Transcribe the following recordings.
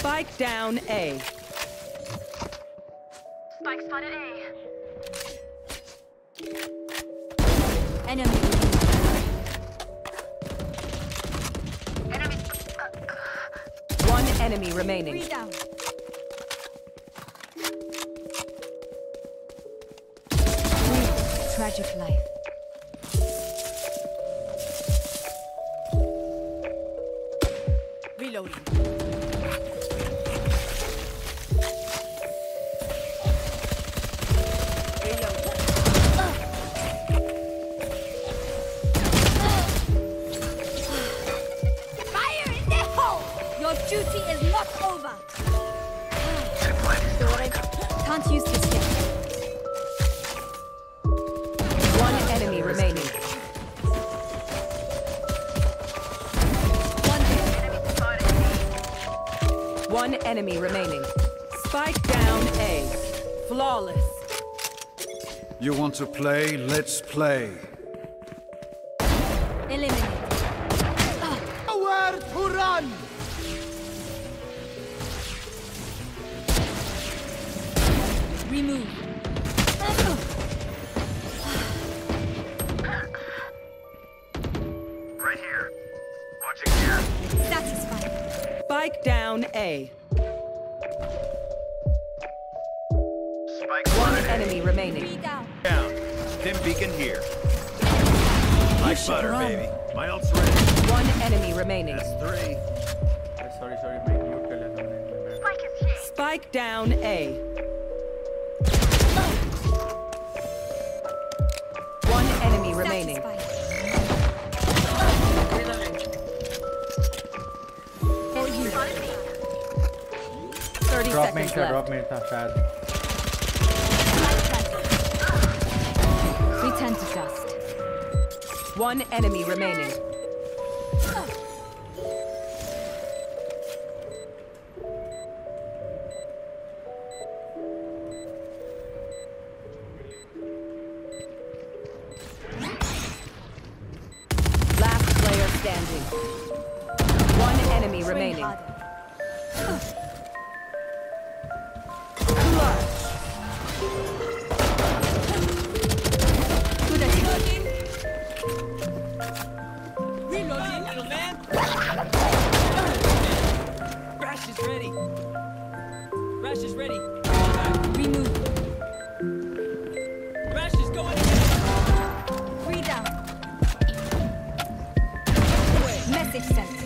Spike down A. Spike spotted A. Enemy. Enemy. One enemy remaining. Three down. Tragic life. Reloading. Can't use this yet. One enemy remaining. One. Enemy One enemy remaining. Spike down A. Flawless. You want to play? Let's play. Eliminate. Nowhere to run! Remove. Right here. Watching here. Satisfied. Spike down A. Spike One enemy A. remaining. Down. Down. Dim beacon here. Like butter, run. baby. My ult's ready. One enemy remaining. That's three. Sorry, sorry, Spike down A. One enemy remaining. Satisfied. For you. 30 drop में seconds था drop left. में था शायद Return to dust. One enemy remaining. Standing. One enemy Train remaining. harder. Good attempt. Rash is ready. Rash is ready. Remove. Message sent.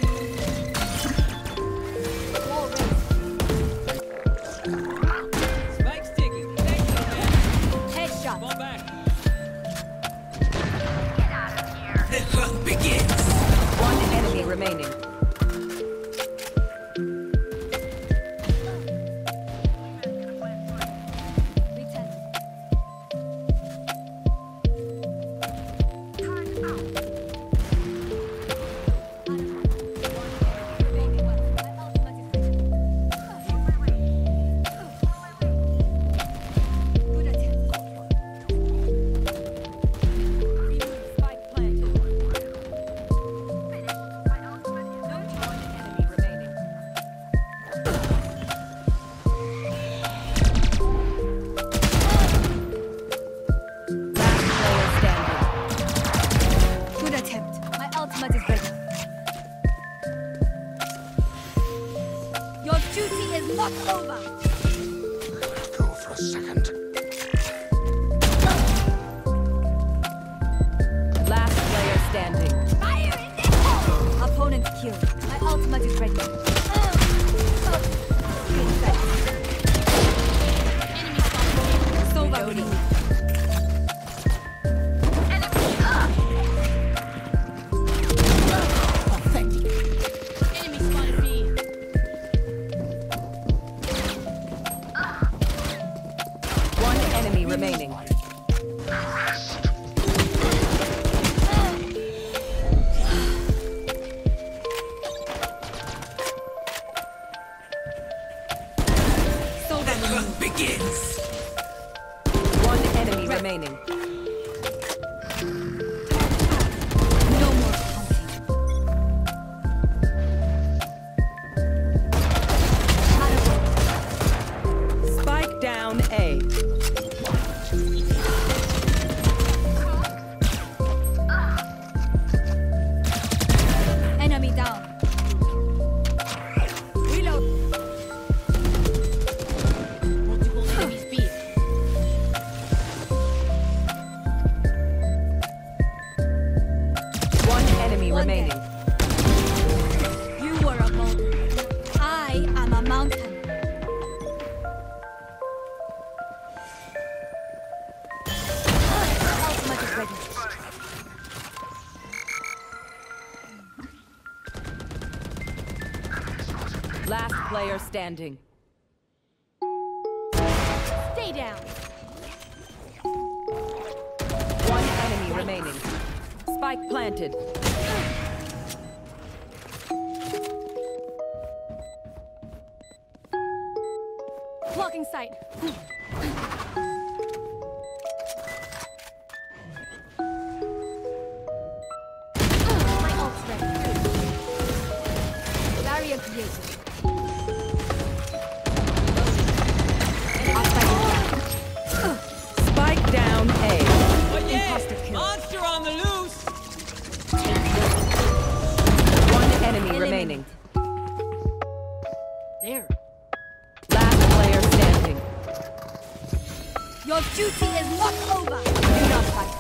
remaining. You were a mountain. I am a mountain. Last player standing. Stay down. One enemy remaining. Spike planted. Blocking sight. My ult's ready. Barrier created. Spike down A. Oh yeah! Monster on the loose! One enemy Eliminate. remaining. There. Your duty is not over. Do not fight.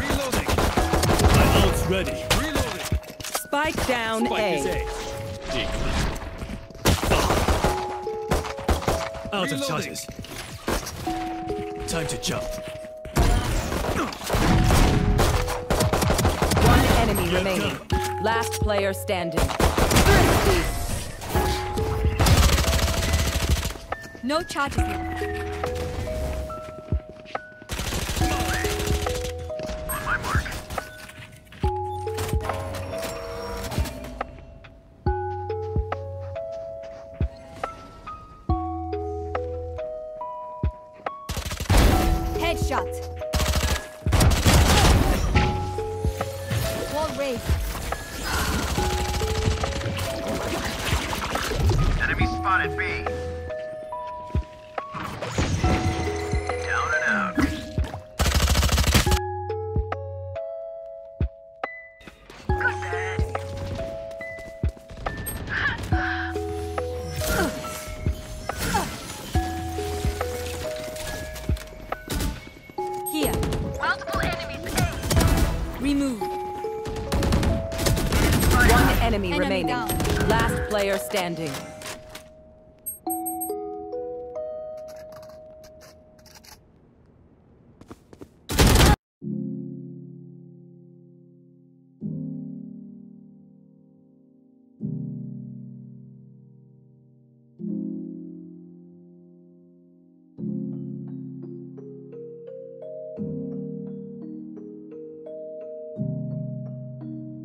Reloading. My ult's ready. Reloading. Spike down Spike is A. A. Out of charges. Time to jump. One enemy remaining. Last player standing. No charges Wall raised. Enemy spotted B. Down and out. Here. Multiple enemies A. Enemy, Enemy remaining. down. Last player standing.